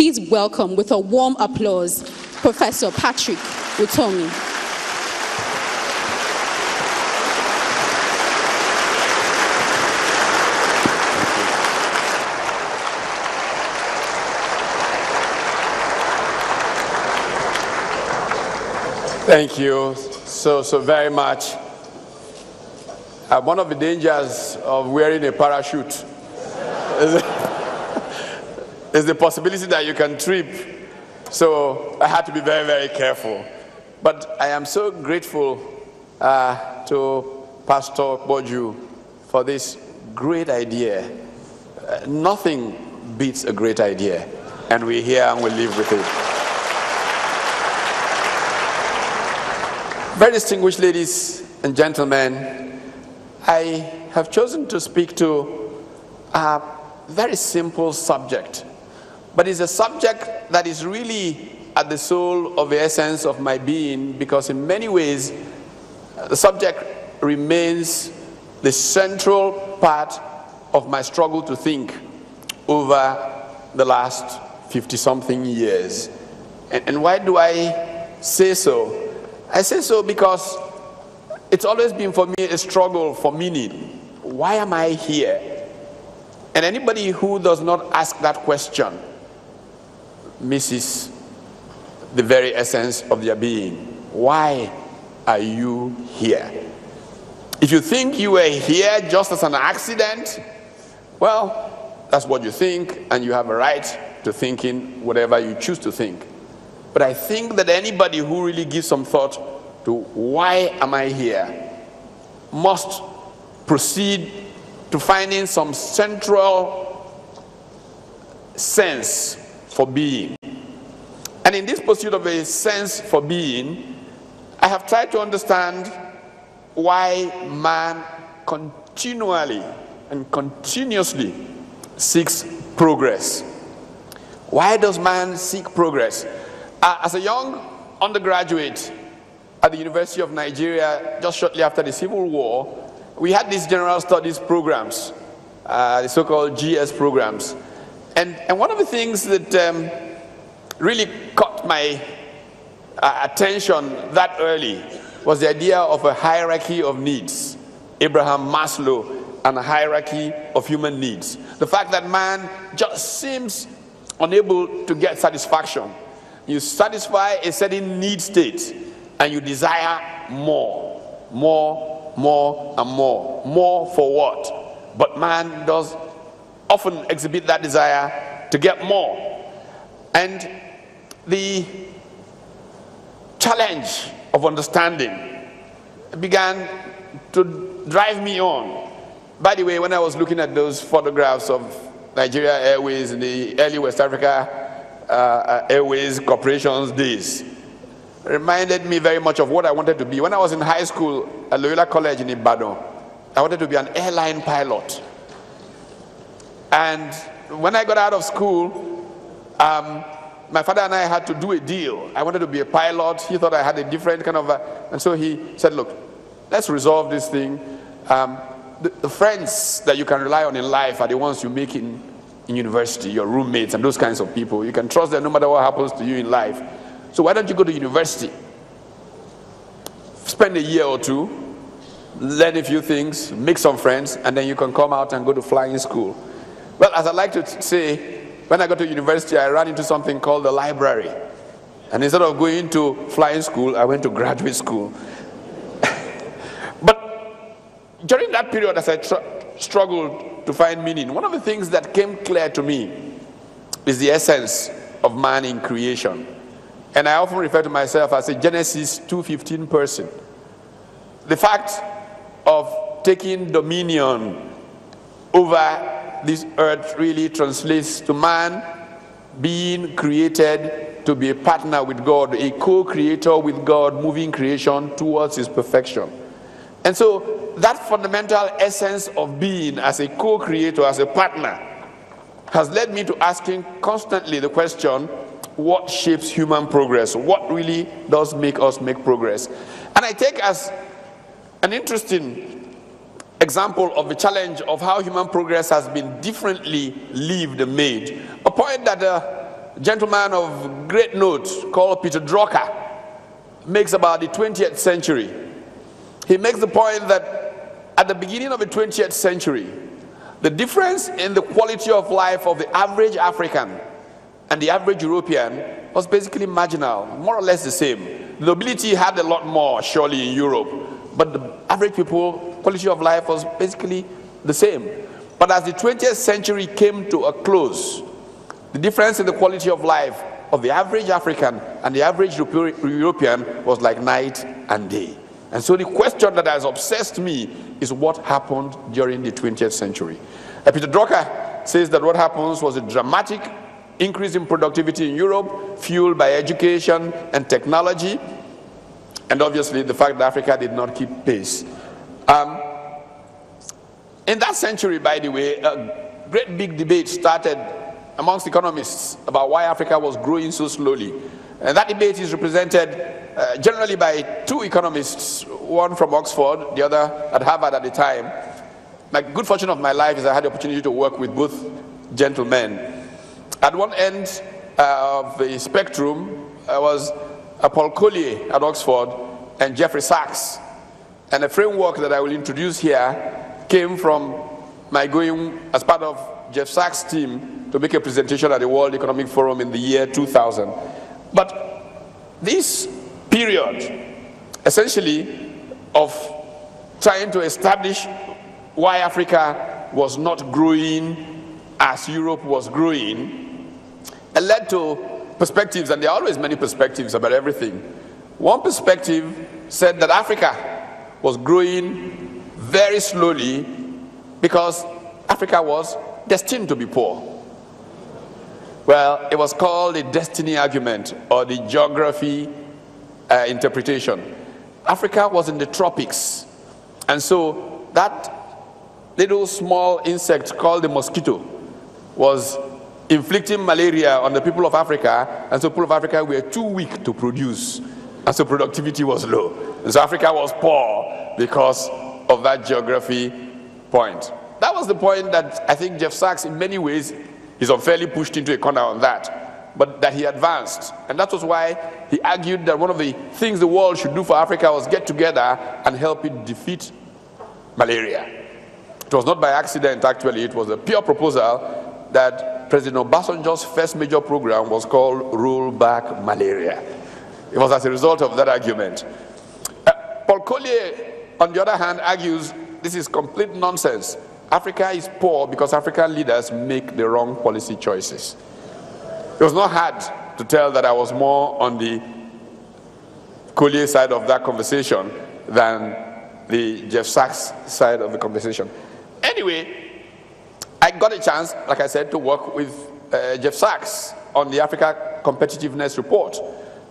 Please welcome with a warm applause Professor Patrick Utomi. Thank you so, so very much. Uh, one of the dangers of wearing a parachute is, the possibility that you can trip. So I had to be very, very careful. But I am so grateful uh, to Pastor Poju for this great idea. Uh, nothing beats a great idea, and we're here and we live with it. Very distinguished ladies and gentlemen, I have chosen to speak to a very simple subject, but it's a subject that is really at the soul of the essence of my being because, in many ways, the subject remains the central part of my struggle to think over the last 50 something years. And, and why do I say so? I say so because it's always been for me a struggle for meaning. Why am I here? And anybody who does not ask that question misses the very essence of their being. Why are you here? If you think you were here just as an accident, well, that's what you think, and you have a right to thinking whatever you choose to think. But I think that anybody who really gives some thought to why am I here must proceed to finding some central sense for being. And in this pursuit of a sense for being, I have tried to understand why man continually and continuously seeks progress. Why does man seek progress? Uh, as a young undergraduate at the University of Nigeria, just shortly after the Civil War, we had these general studies programs, uh, the so called GS programs. And, and one of the things that um, really caught my uh, attention that early was the idea of a hierarchy of needs. Abraham Maslow and a hierarchy of human needs. The fact that man just seems unable to get satisfaction you satisfy a certain need state and you desire more, more, more, and more. More for what? But man does often exhibit that desire to get more. And the challenge of understanding began to drive me on. By the way, when I was looking at those photographs of Nigeria Airways in the early West Africa uh, uh, Airways Corporation's days. Reminded me very much of what I wanted to be. When I was in high school at Loyola College in Ibadan, I wanted to be an airline pilot. And when I got out of school, um, my father and I had to do a deal. I wanted to be a pilot. He thought I had a different kind of, a, and so he said, "Look, let's resolve this thing. Um, the, the, friends that you can rely on in life are the ones you make in in university, your roommates, and those kinds of people. You can trust them no matter what happens to you in life. So why don't you go to university? Spend a year or two, learn a few things, make some friends, and then you can come out and go to flying school. Well, as I like to say, when I got to university, I ran into something called the library. And instead of going to flying school, I went to graduate school. but during that period, as I struggled to find meaning. One of the things that came clear to me is the essence of man in creation. And I often refer to myself as a Genesis 2:15 person. The fact of taking dominion over this earth really translates to man being created to be a partner with God, a co-creator with God, moving creation towards his perfection. And so that fundamental essence of being as a co creator, as a partner, has led me to asking constantly the question what shapes human progress? What really does make us make progress? And I take as an interesting example of the challenge of how human progress has been differently lived and made. A point that a gentleman of great note called Peter Drucker makes about the 20th century. He makes the point that at the beginning of the 20th century, the difference in the quality of life of the average African and the average European was basically marginal, more or less the same. The nobility had a lot more, surely, in Europe, but the average people, quality of life was basically the same. But as the 20th century came to a close, the difference in the quality of life of the average African and the average European was like night and day. And so the question that has obsessed me is what happened during the 20th century. Peter Drucker says that what happens was a dramatic increase in productivity in Europe, fueled by education and technology, and obviously the fact that Africa did not keep pace. Um, in that century, by the way, a great big debate started amongst economists about why Africa was growing so slowly. And that debate is represented uh, generally by two economists, one from Oxford, the other at Harvard at the time. My good fortune of my life is I had the opportunity to work with both gentlemen. At one end uh, of the spectrum uh, was uh, Paul Collier at Oxford and Jeffrey Sachs. And the framework that I will introduce here came from my going as part of Jeff Sachs' team to make a presentation at the World Economic Forum in the year 2000. But this period, essentially, of trying to establish why Africa was not growing as Europe was growing, it led to perspectives, and there are always many perspectives about everything. One perspective said that Africa was growing very slowly because Africa was destined to be poor. Well, it was called the destiny argument or the geography uh, interpretation. Africa was in the tropics, and so that little small insect called the mosquito was inflicting malaria on the people of Africa, and so people of Africa were too weak to produce, and so productivity was low. And so Africa was poor because of that geography point. That was the point that I think Jeff Sachs, in many ways, is unfairly pushed into a corner on that, but that he advanced. And that was why he argued that one of the things the world should do for Africa was get together and help it defeat malaria. It was not by accident, actually, it was a pure proposal that President Obasanjo's first major program was called Roll Back Malaria. It was as a result of that argument. Uh, Paul Collier, on the other hand, argues this is complete nonsense. Africa is poor because African leaders make the wrong policy choices. It was not hard to tell that I was more on the Collier side of that conversation than the Jeff Sachs side of the conversation. Anyway, I got a chance, like I said, to work with uh, Jeff Sachs on the Africa Competitiveness Report.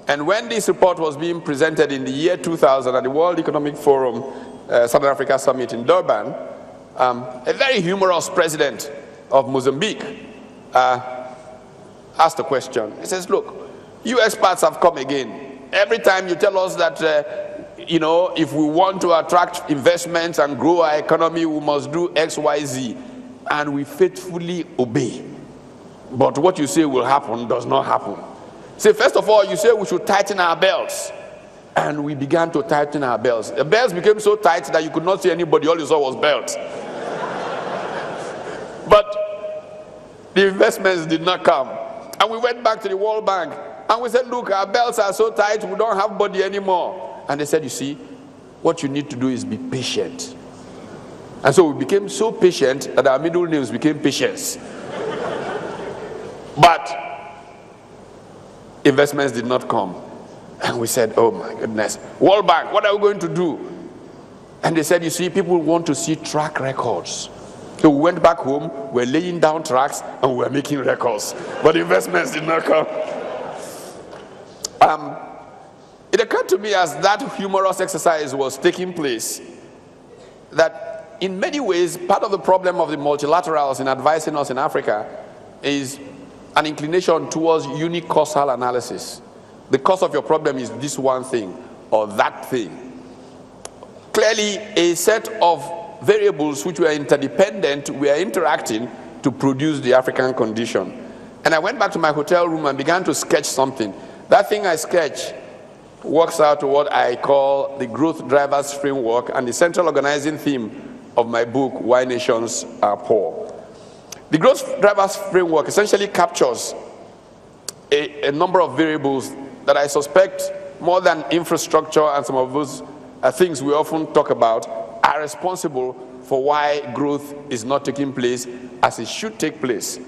And when this report was being presented in the year 2000 at the World Economic Forum uh, Southern Africa Summit in Durban, um, a very humorous president of Mozambique uh, asked a question. He says, look, you experts have come again. Every time you tell us that, uh, you know, if we want to attract investments and grow our economy, we must do X, Y, Z and we faithfully obey. But what you say will happen does not happen. Say, first of all, you say we should tighten our belts. And we began to tighten our belts. The belts became so tight that you could not see anybody, all you saw was belts. but the investments did not come. And we went back to the World Bank and we said, Look, our belts are so tight, we don't have body anymore. And they said, You see, what you need to do is be patient. And so we became so patient that our middle names became patience. but investments did not come. And we said, oh my goodness, World Bank, what are we going to do? And they said, you see, people want to see track records. So we went back home, we're laying down tracks, and we're making records. But investments did not come. Um, it occurred to me as that humorous exercise was taking place that in many ways, part of the problem of the multilaterals in advising us in Africa is an inclination towards unique causal analysis. The cause of your problem is this one thing or that thing. Clearly, a set of variables which were interdependent were interacting to produce the African condition. And I went back to my hotel room and began to sketch something. That thing I sketched works out to what I call the growth drivers framework and the central organizing theme of my book, Why Nations Are Poor. The growth drivers framework essentially captures a, a number of variables that I suspect more than infrastructure and some of those uh, things we often talk about are responsible for why growth is not taking place as it should take place